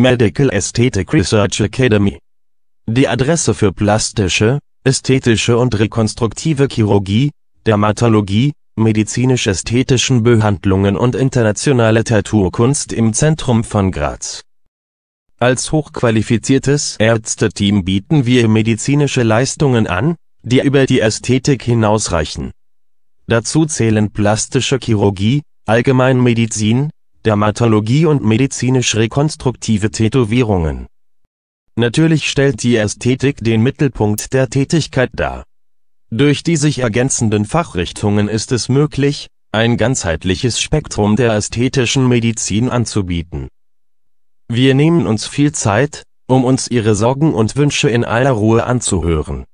Medical Aesthetic Research Academy. Die Adresse für plastische, ästhetische und rekonstruktive Chirurgie, Dermatologie, medizinisch-ästhetischen Behandlungen und internationale Tattoo-Kunst im Zentrum von Graz. Als hochqualifiziertes Ärzteteam bieten wir medizinische Leistungen an, die über die Ästhetik hinausreichen. Dazu zählen plastische Chirurgie, Allgemeinmedizin, Dermatologie und medizinisch-rekonstruktive Tätowierungen. Natürlich stellt die Ästhetik den Mittelpunkt der Tätigkeit dar. Durch die sich ergänzenden Fachrichtungen ist es möglich, ein ganzheitliches Spektrum der ästhetischen Medizin anzubieten. Wir nehmen uns viel Zeit, um uns Ihre Sorgen und Wünsche in aller Ruhe anzuhören.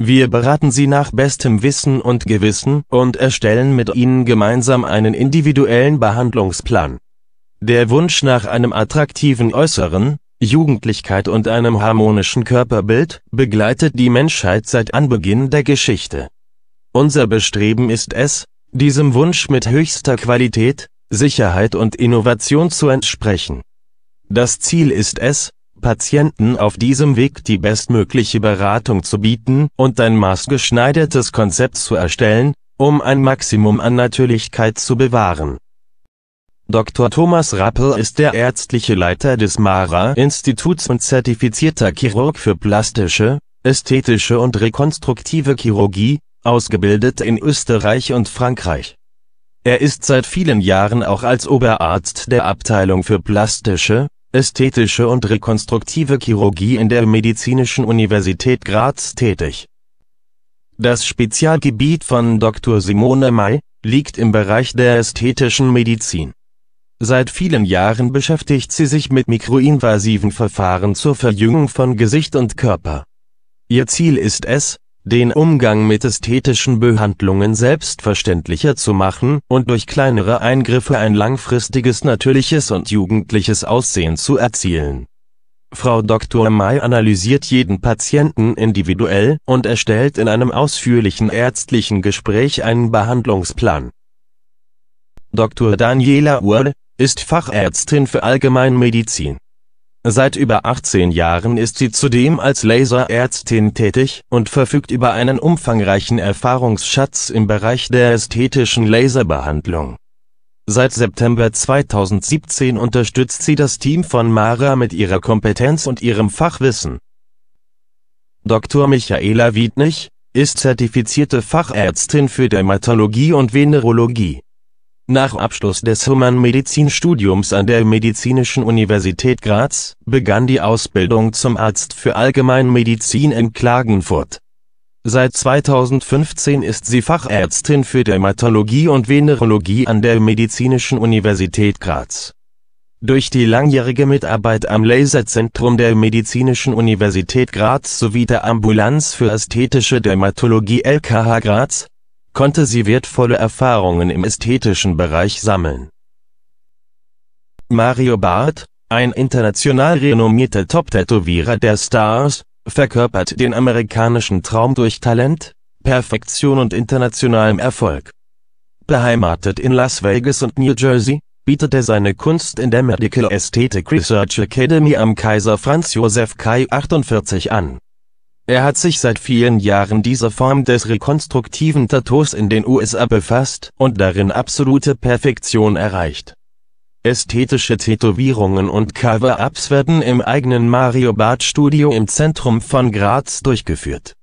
Wir beraten Sie nach bestem Wissen und Gewissen und erstellen mit Ihnen gemeinsam einen individuellen Behandlungsplan. Der Wunsch nach einem attraktiven Äußeren, Jugendlichkeit und einem harmonischen Körperbild begleitet die Menschheit seit Anbeginn der Geschichte. Unser Bestreben ist es, diesem Wunsch mit höchster Qualität, Sicherheit und Innovation zu entsprechen. Das Ziel ist es, Patienten auf diesem Weg die bestmögliche Beratung zu bieten und ein maßgeschneidertes Konzept zu erstellen, um ein Maximum an Natürlichkeit zu bewahren. Dr. Thomas Rappel ist der ärztliche Leiter des Mara-Instituts und zertifizierter Chirurg für plastische, ästhetische und rekonstruktive Chirurgie, ausgebildet in Österreich und Frankreich. Er ist seit vielen Jahren auch als Oberarzt der Abteilung für plastische, ästhetische und rekonstruktive Chirurgie in der Medizinischen Universität Graz tätig. Das Spezialgebiet von Dr. Simone May liegt im Bereich der ästhetischen Medizin. Seit vielen Jahren beschäftigt sie sich mit mikroinvasiven Verfahren zur Verjüngung von Gesicht und Körper. Ihr Ziel ist es, den Umgang mit ästhetischen Behandlungen selbstverständlicher zu machen und durch kleinere Eingriffe ein langfristiges natürliches und jugendliches Aussehen zu erzielen. Frau Dr. May analysiert jeden Patienten individuell und erstellt in einem ausführlichen ärztlichen Gespräch einen Behandlungsplan. Dr. Daniela Url ist Fachärztin für Allgemeinmedizin Seit über 18 Jahren ist sie zudem als Laserärztin tätig und verfügt über einen umfangreichen Erfahrungsschatz im Bereich der ästhetischen Laserbehandlung. Seit September 2017 unterstützt sie das Team von Mara mit ihrer Kompetenz und ihrem Fachwissen. Dr. Michaela Wiednich ist zertifizierte Fachärztin für Dermatologie und Venerologie nach Abschluss des Humanmedizinstudiums an der Medizinischen Universität Graz begann die Ausbildung zum Arzt für Allgemeinmedizin in Klagenfurt. Seit 2015 ist sie Fachärztin für Dermatologie und Venerologie an der Medizinischen Universität Graz. Durch die langjährige Mitarbeit am Laserzentrum der Medizinischen Universität Graz sowie der Ambulanz für ästhetische Dermatologie LKH Graz konnte sie wertvolle Erfahrungen im ästhetischen Bereich sammeln. Mario Barth, ein international renommierter Top-Tätowierer der Stars, verkörpert den amerikanischen Traum durch Talent, Perfektion und internationalem Erfolg. Beheimatet in Las Vegas und New Jersey, bietet er seine Kunst in der Medical Aesthetic Research Academy am Kaiser Franz Joseph Kai 48 an er hat sich seit vielen Jahren dieser Form des rekonstruktiven Tattoos in den USA befasst und darin absolute Perfektion erreicht. Ästhetische Tätowierungen und Cover-Ups werden im eigenen Mario Barth Studio im Zentrum von Graz durchgeführt